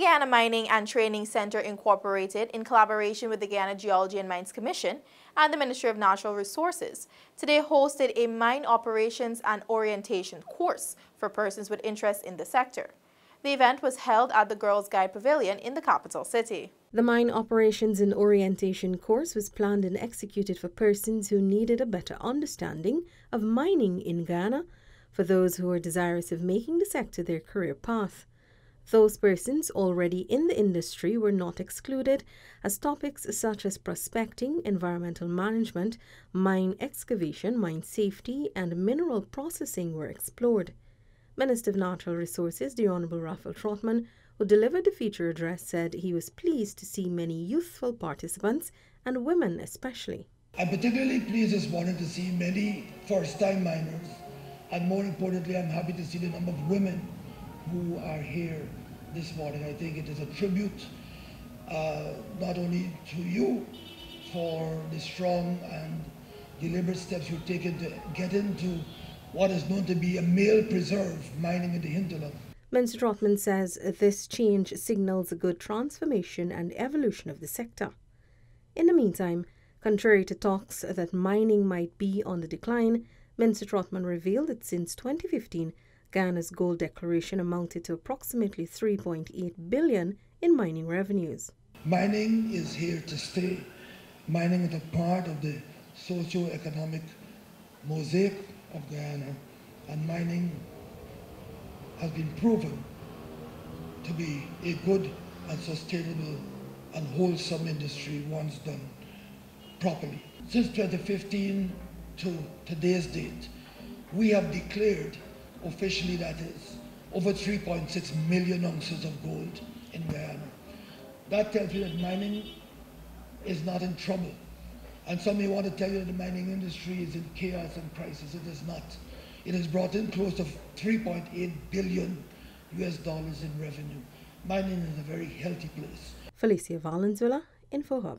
Guyana Mining and Training Center Incorporated, in collaboration with the Guyana Geology and Mines Commission and the Ministry of Natural Resources, today hosted a mine operations and orientation course for persons with interest in the sector. The event was held at the Girls Guide Pavilion in the capital city. The mine operations and orientation course was planned and executed for persons who needed a better understanding of mining in Guyana, for those who are desirous of making the sector their career path. Those persons already in the industry were not excluded, as topics such as prospecting, environmental management, mine excavation, mine safety, and mineral processing were explored. Minister of Natural Resources, the Honorable Raphael Trotman, who delivered the feature address, said he was pleased to see many youthful participants and women especially. I'm particularly pleased this morning to see many first-time miners, and more importantly, I'm happy to see the number of women who are here this morning. I think it is a tribute uh, not only to you for the strong and deliberate steps you've taken to get into what is known to be a male preserve mining in the hinterland. Minister Trotman says this change signals a good transformation and evolution of the sector. In the meantime, contrary to talks that mining might be on the decline, Minister Trotman revealed that since 2015, Guyana's gold declaration amounted to approximately 3.8 billion in mining revenues. Mining is here to stay. Mining is a part of the socio-economic mosaic of Guyana, and mining has been proven to be a good and sustainable and wholesome industry once done properly. Since 2015 to today's date, we have declared officially that is over 3.6 million ounces of gold in Guyana. That tells you that mining is not in trouble. And some may want to tell you that the mining industry is in chaos and crisis. It is not. It has brought in close to 3.8 billion US dollars in revenue. Mining is a very healthy place. Felicia Valenzuela, InfoHub.